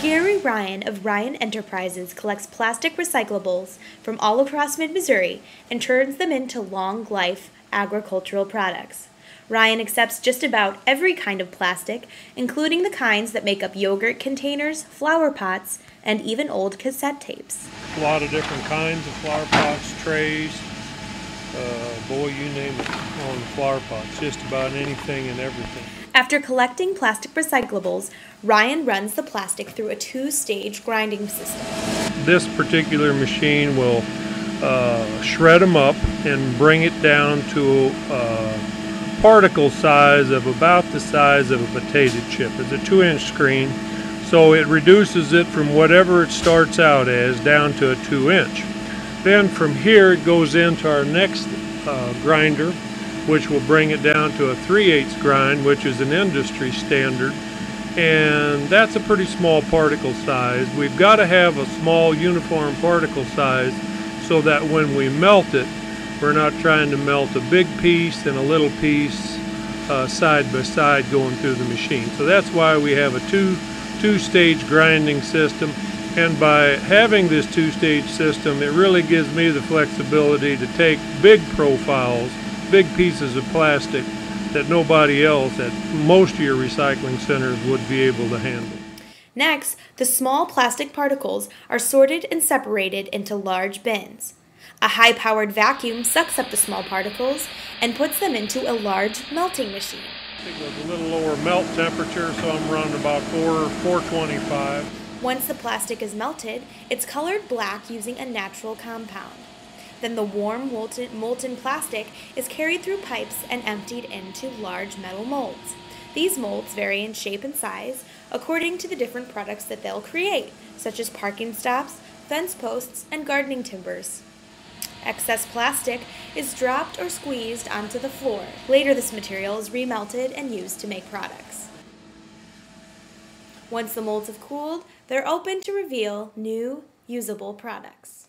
Gary Ryan of Ryan Enterprises collects plastic recyclables from all across mid Missouri and turns them into long life agricultural products. Ryan accepts just about every kind of plastic, including the kinds that make up yogurt containers, flower pots, and even old cassette tapes. A lot of different kinds of flower pots, trays, uh, boy, you name it on the flower pots, just about anything and everything. After collecting plastic recyclables, Ryan runs the plastic through a two stage grinding system. This particular machine will uh, shred them up and bring it down to a particle size of about the size of a potato chip. It's a two inch screen, so it reduces it from whatever it starts out as down to a two inch. Then from here it goes into our next uh, grinder, which will bring it down to a 3 8 grind, which is an industry standard. And that's a pretty small particle size. We've got to have a small uniform particle size so that when we melt it, we're not trying to melt a big piece and a little piece uh, side by side going through the machine. So that's why we have a two, two stage grinding system and by having this two-stage system, it really gives me the flexibility to take big profiles, big pieces of plastic that nobody else at most of your recycling centers would be able to handle. Next, the small plastic particles are sorted and separated into large bins. A high powered vacuum sucks up the small particles and puts them into a large melting machine. It was a little lower melt temperature, so I'm running about 4, 425. Once the plastic is melted, it's colored black using a natural compound. Then the warm molten, molten plastic is carried through pipes and emptied into large metal molds. These molds vary in shape and size according to the different products that they'll create, such as parking stops, fence posts, and gardening timbers. Excess plastic is dropped or squeezed onto the floor. Later, this material is remelted and used to make products. Once the molds have cooled, they're open to reveal new, usable products.